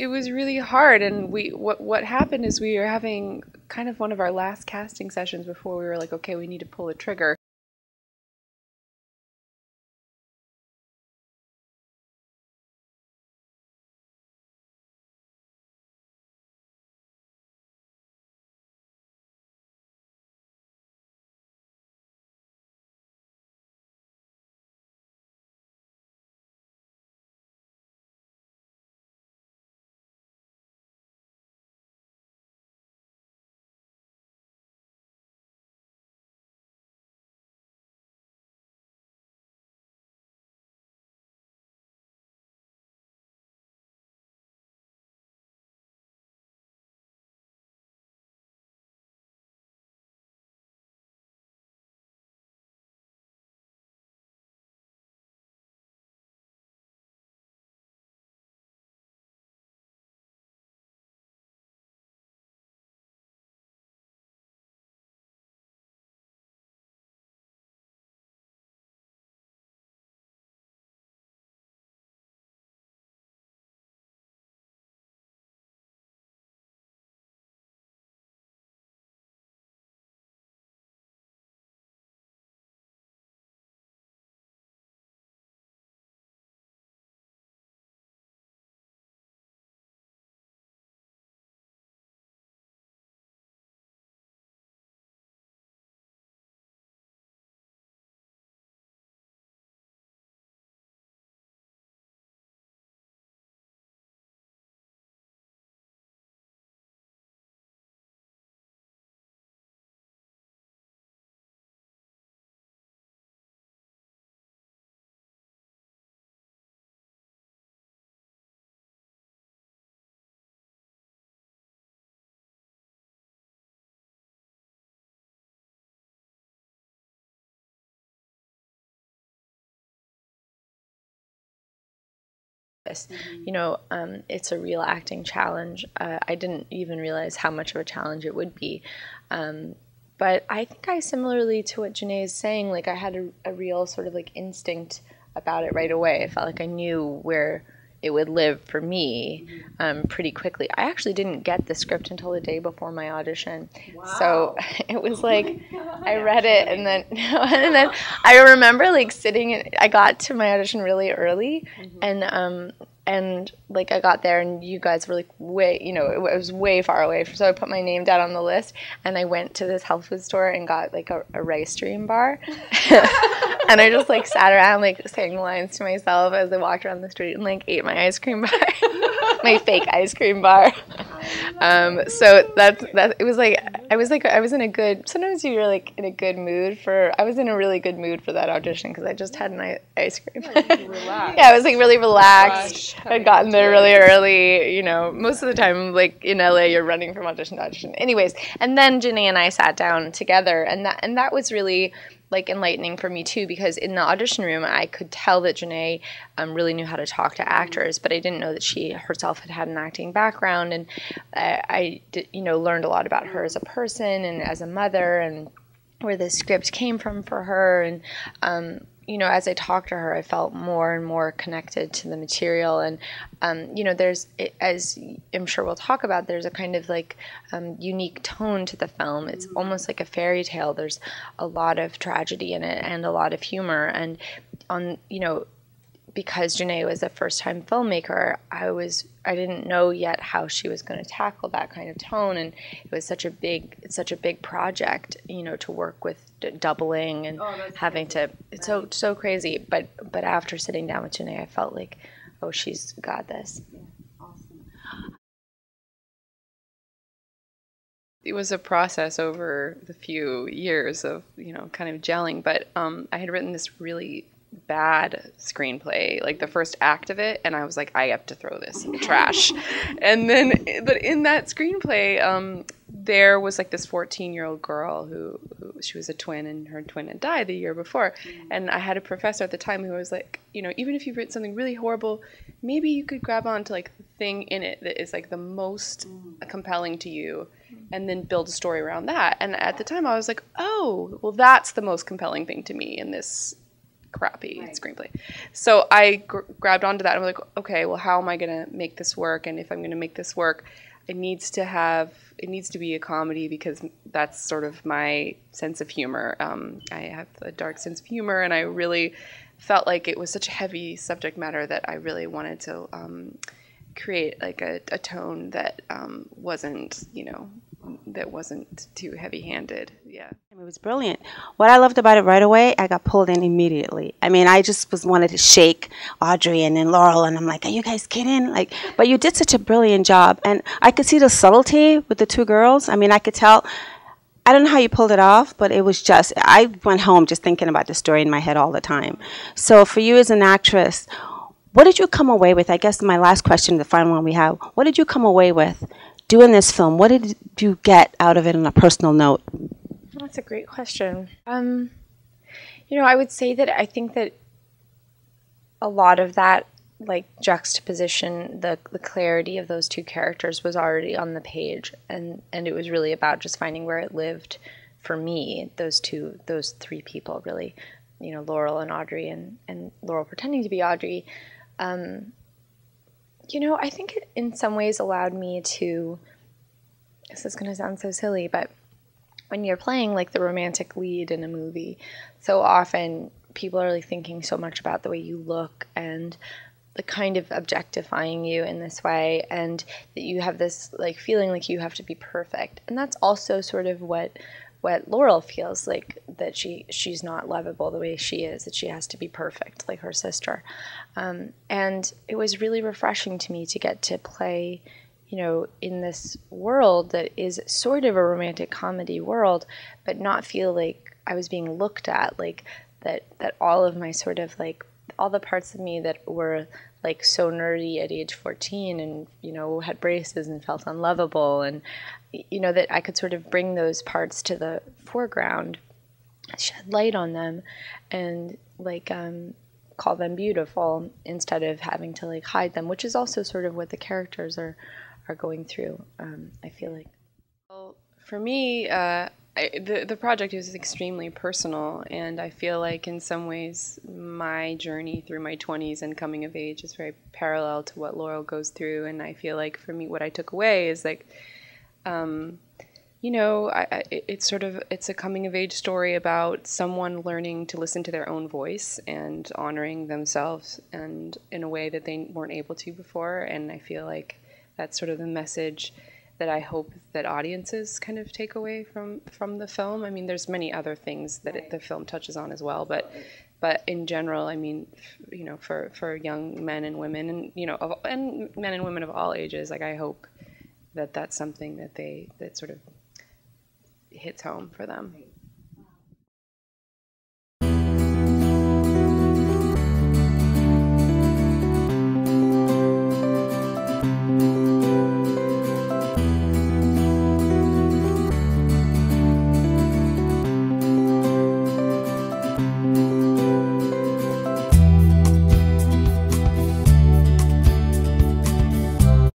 it was really hard, and we what what happened is we were having kind of one of our last casting sessions before we were like, okay, we need to pull the trigger. Mm-hmm. You know, um, it's a real acting challenge. Uh, I didn't even realize how much of a challenge it would be. Um, but I think I similarly to what Jenee is saying, like I had a, a real sort of like instinct about it right away. I felt like I knew where it would live for me um, pretty quickly. I actually didn't get the script until the day before my audition, so it was like I read it and then and then I remember like sitting. In, I got to my audition really early, and um, and like I got there and you guys were like way, you know, it was way far away. So I put my name down on the list and I went to this health food store and got like a, a rice stream bar. and I just like sat around like saying lines to myself as I walked around the street and like ate my ice cream bar, my fake ice cream bar. Um, so that's that. It was like I was like I was in a good. Sometimes you're like in a good mood for. I was in a really good mood for that audition because I just had an ice cream. yeah, I was like really relaxed. I'd gotten there really early. You know, most of the time, like in LA, you're running from audition to audition. Anyways, and then Jenee and I sat down together, and that and that was really like enlightening for me too because in the audition room I could tell that Jenee um, really knew how to talk to actors, but I didn't know that she herself had had an acting background, and I, I did, you know learned a lot about her as a person and as a mother and where the script came from for her and um, you know as i talked to her i felt more and more connected to the material. And um, you know there's as i'm sure we'll talk about there's a kind of like um, unique tone to the film. It's almost like a fairy tale. There's a lot of tragedy in it and a lot of humor. And on you know because Jenee was a first time filmmaker, I was I didn't know yet how she was going to tackle that kind of tone, and it was such a big it's such a big project, you know, to work with d- doubling and having to it's so so crazy. But but after sitting down with Jenee, I felt like, oh, she's got this. it was a process over the few years of you know kind of gelling but um, i had written this really bad screenplay like the first act of it and i was like i have to throw this in the trash. And then but in that screenplay um, there was like this 14 year old girl who, who she was a twin and her twin had died the year before. Mm. And i had a professor at the time who was like you know even if you've written something really horrible maybe you could grab onto like the thing in it that is like the most mm. compelling to you mm. and then build a story around that. And at the time i was like oh well that's the most compelling thing to me in this crappy right. screenplay. So I gr- grabbed onto that and was like, okay, well, how am I going to make this work? And if I'm going to make this work, it needs to have it needs to be a comedy because that's sort of my sense of humor. Um, I have a dark sense of humor, and I really felt like it was such a heavy subject matter that I really wanted to um, create like a, a tone that um, wasn't, you know, that wasn't too heavy-handed. It was brilliant. What I loved about it right away, I got pulled in immediately. I mean, I just was wanted to shake Audrey and then Laurel, and I'm like, "Are you guys kidding?" Like, but you did such a brilliant job, and I could see the subtlety with the two girls. I mean, I could tell. I don't know how you pulled it off, but it was just, I went home just thinking about the story in my head all the time. So, for you as an actress, what did you come away with? I guess my last question, the final one we have, what did you come away with doing this film? What did you get out of it on a personal note? That's a great question. Um, you know, I would say that I think that a lot of that like juxtaposition, the the clarity of those two characters was already on the page, and and it was really about just finding where it lived for me. Those two, those three people, really, you know, Laurel and Audrey, and and Laurel pretending to be Audrey. Um, you know, I think it in some ways allowed me to. This is going to sound so silly, but when you're playing like the romantic lead in a movie, so often people are like thinking so much about the way you look and the kind of objectifying you in this way and that you have this like feeling like you have to be perfect. And that's also sort of what what Laurel feels like that she she's not lovable the way she is that she has to be perfect like her sister. Um, and it was really refreshing to me to get to play you know in this world that is sort of a romantic comedy world but not feel like I was being looked at like that that all of my sort of like all the parts of me that were like so nerdy at age 14 and you know had braces and felt unlovable and you know that I could sort of bring those parts to the foreground shed light on them and like um, call them beautiful instead of having to like hide them which is also sort of what the characters are are going through um, I feel like well for me uh, I, the the project is extremely personal, and I feel like in some ways my journey through my 20s and coming of age is very parallel to what Laurel goes through. And I feel like for me, what I took away is like, um, you know, I, I, it's sort of it's a coming of age story about someone learning to listen to their own voice and honoring themselves, and in a way that they weren't able to before. And I feel like that's sort of the message that I hope that audiences kind of take away from from the film. I mean, there's many other things that it, the film touches on as well, but but in general, I mean, you know, for for young men and women, and you know, of, and men and women of all ages, like I hope that that's something that they that sort of hits home for them.